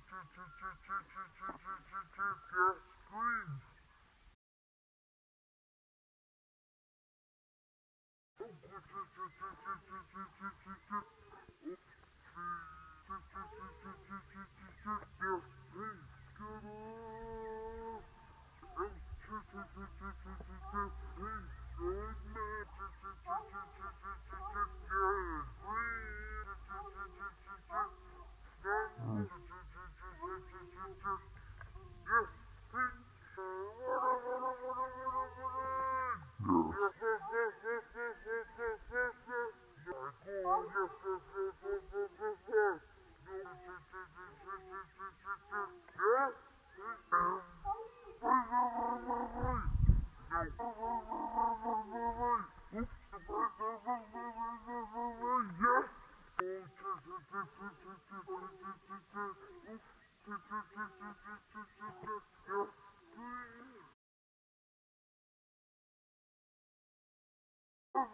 screams. Their screams. Get on! Yes! Yes,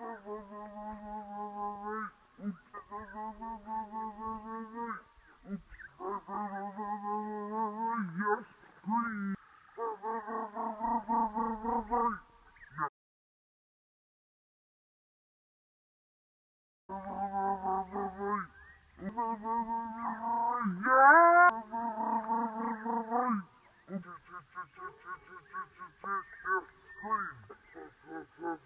please.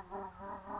Uh-huh.